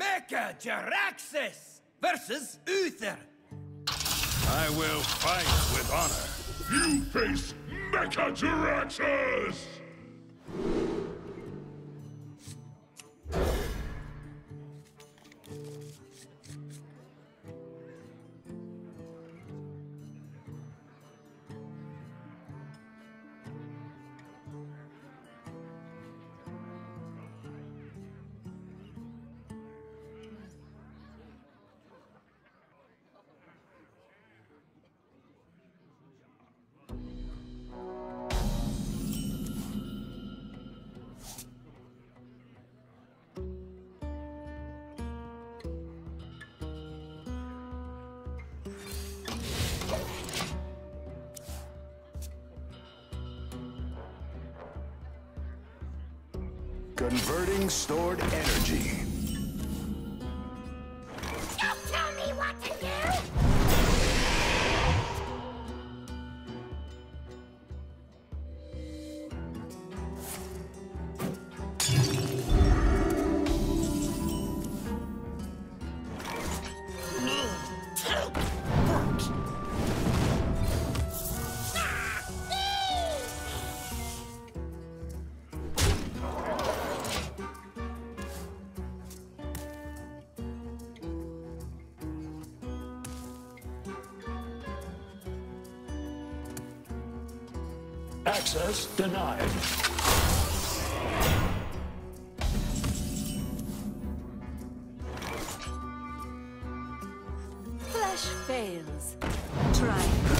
Mecha Jaraxxus versus Uther. I will fight with honor. You face Mecha Jaraxxus! Converting stored energy. Access denied. Flash fails. Try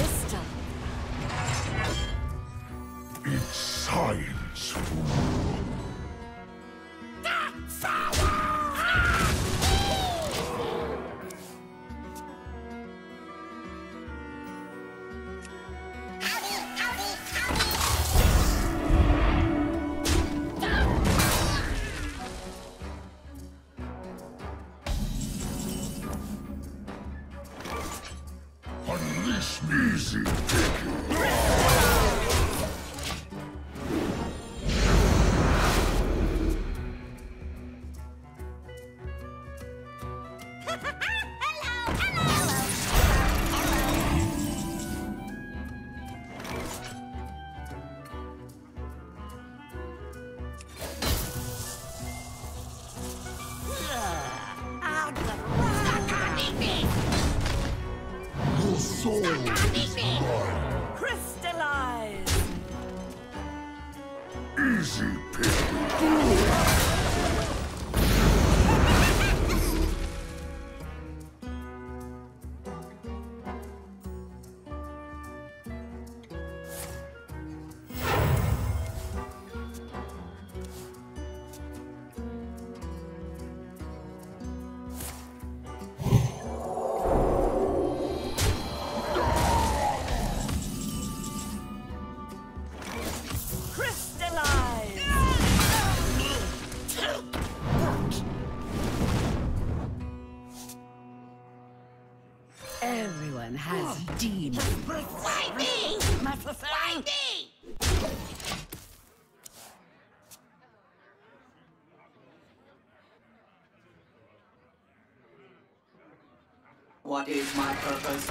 What is my purpose?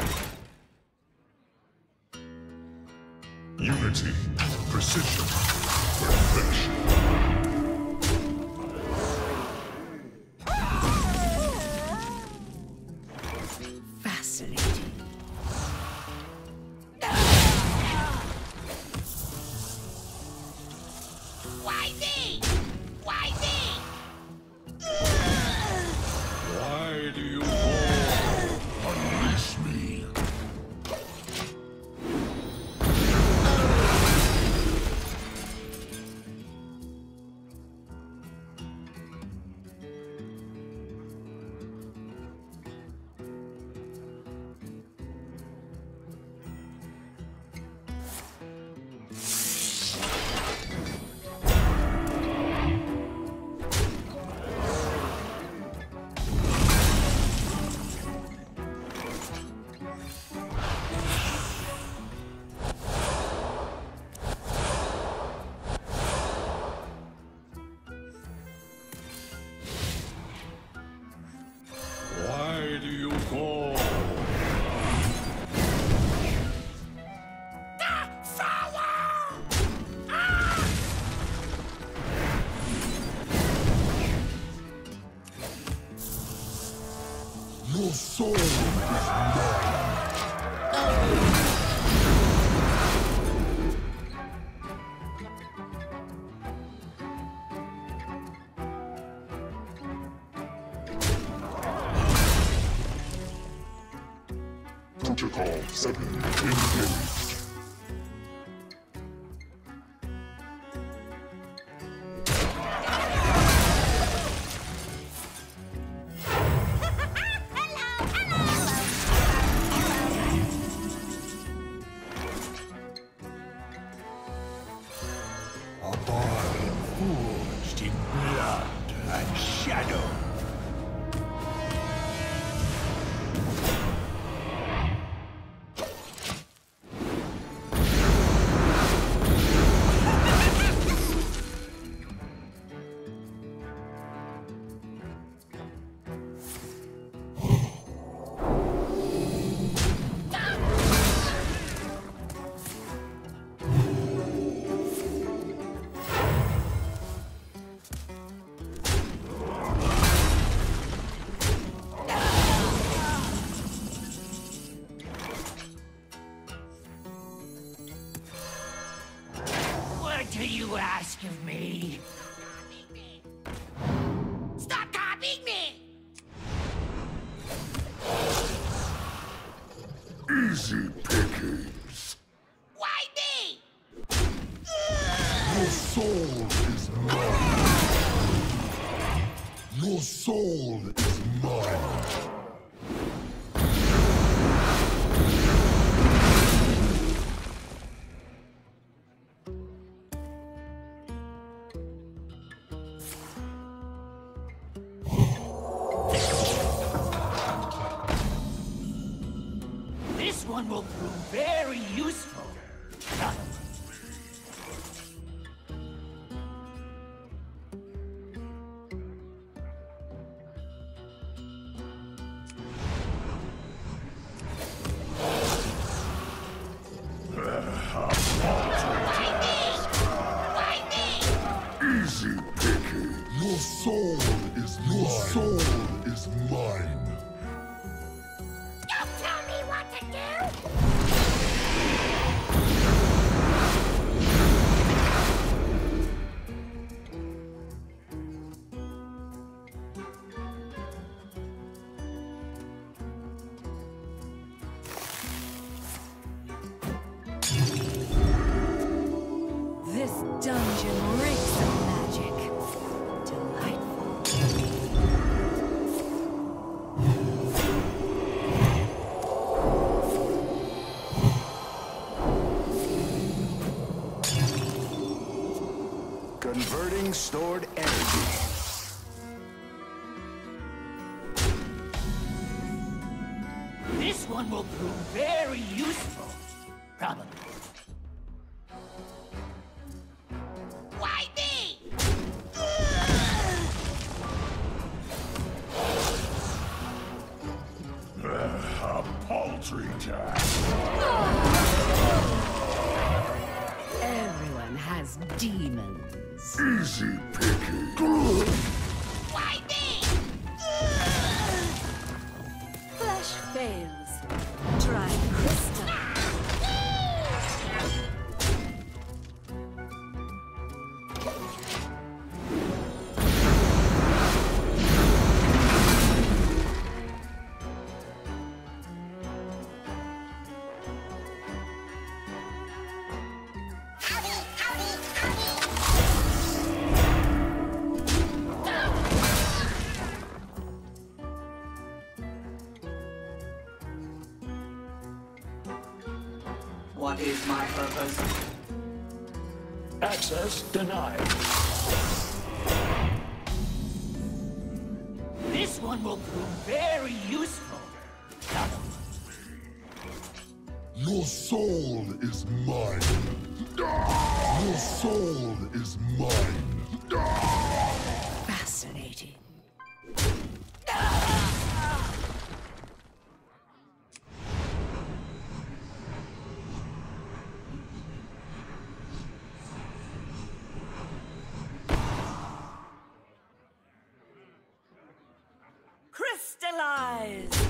Unity, precision, perfection. Soul is. Protocol 7 engaged. Easy pickings. Why me? Your soul is mine. Your soul one will prove very useful. Stored energy. This one will prove very useful. Probably. Why me? A paltry task. Easy What is my purpose? Access denied. This one will prove very useful. Your soul is mine. Your soul is mine. Fascinating. Crystallize!